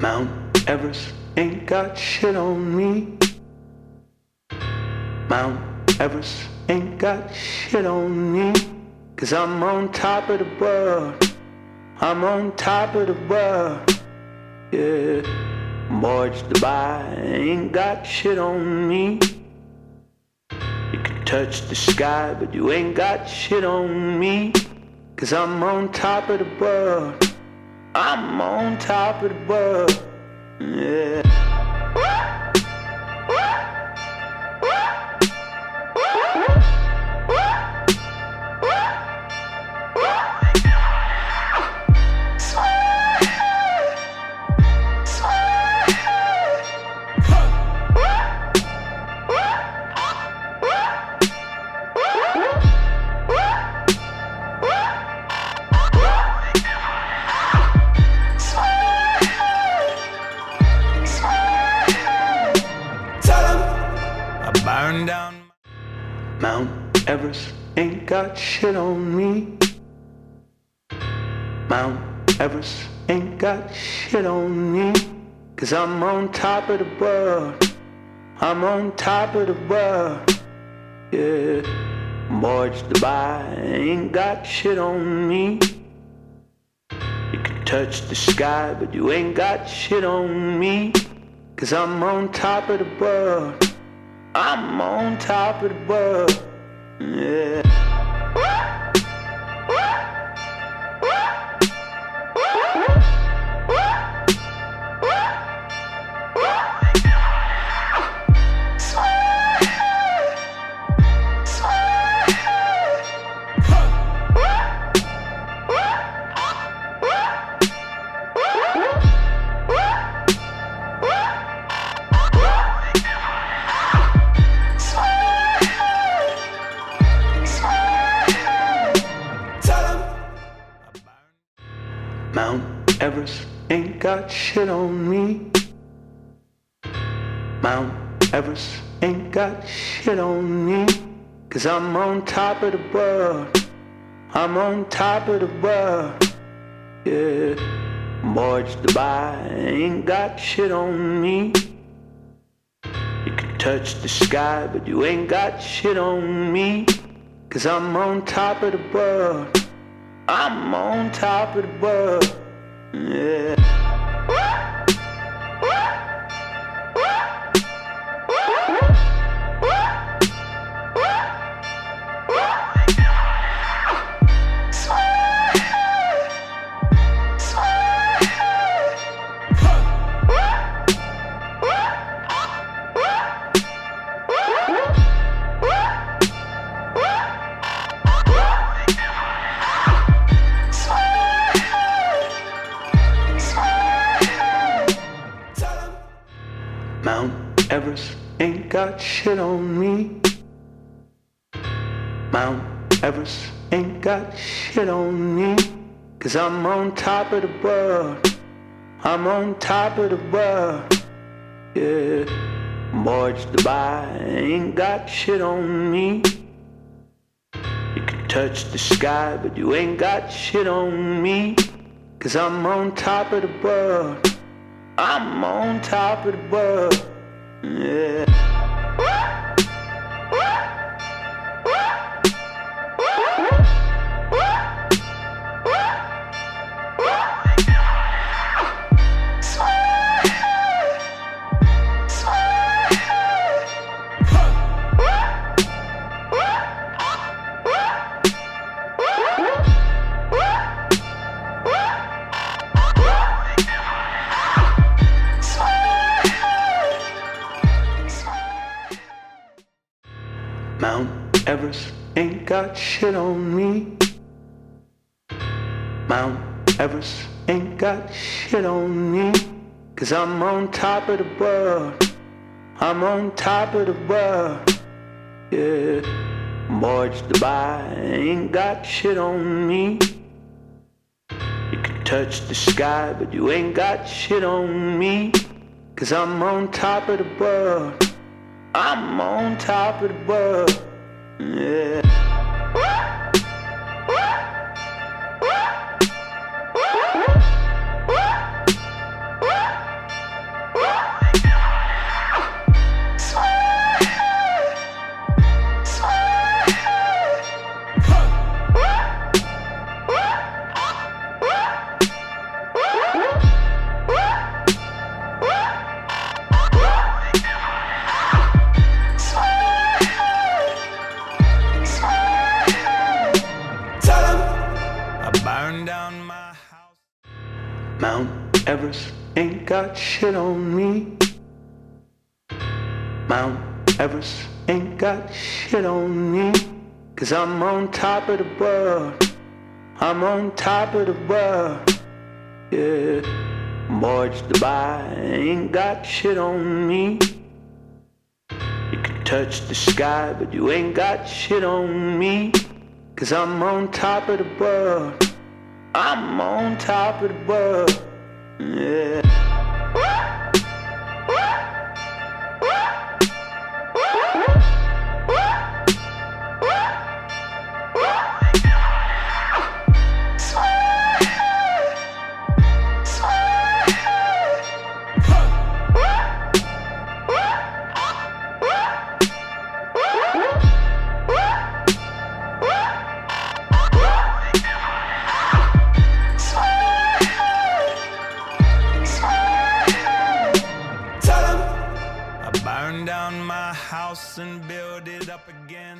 Mount Everest ain't got shit on me. Mount Everest ain't got shit on me. Cause I'm on top of the world. I'm on top of the world. Yeah. Burj Dubai ain't got shit on me. You can touch the sky, but you ain't got shit on me. Cause I'm on top of the world. I'm on top of the world. Yeah. Burn down. Mount Everest ain't got shit on me. Mount Everest ain't got shit on me. Cause I'm on top of the world. I'm on top of the world. Yeah. Burj Dubai ain't got shit on me. You can touch the sky, but you ain't got shit on me. Cause I'm on top of the world. I'm on top of the world. Yeah. Shit on me. Mount Everest ain't got shit on me. Cause I'm on top of the world. I'm on top of the world. Yeah. Burj Dubai ain't got shit on me. You can touch the sky, but you ain't got shit on me. Cause I'm on top of the world. I'm on top of the world. Yeah. Got shit on me. Mount Everest ain't got shit on me. Cause I'm on top of the world. I'm on top of the world. Yeah. Burj Dubai ain't got shit on me. You can touch the sky, but you ain't got shit on me. Cause I'm on top of the world. I'm on top of the world. Yeah. Everest ain't got shit on me. Mount Everest ain't got shit on me. Cause I'm on top of the world. I'm on top of the world. Yeah. Burj Dubai ain't got shit on me. You can touch the sky, but you ain't got shit on me. Cause I'm on top of the world. I'm on top of the world. Yeah. Burn down my house. Mount Everest ain't got shit on me. Mount Everest ain't got shit on me. Cause I'm on top of the world. I'm on top of the world. Yeah. Boys, Dubai ain't got shit on me. You can touch the sky, but you ain't got shit on me. Cause I'm on top of the world. I'm on top of the world. Yeah. And build it up again.